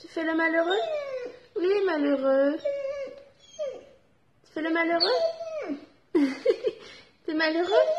Tu fais le malheureux? Oui, malheureux. Tu fais le malheureux? T'es malheureux?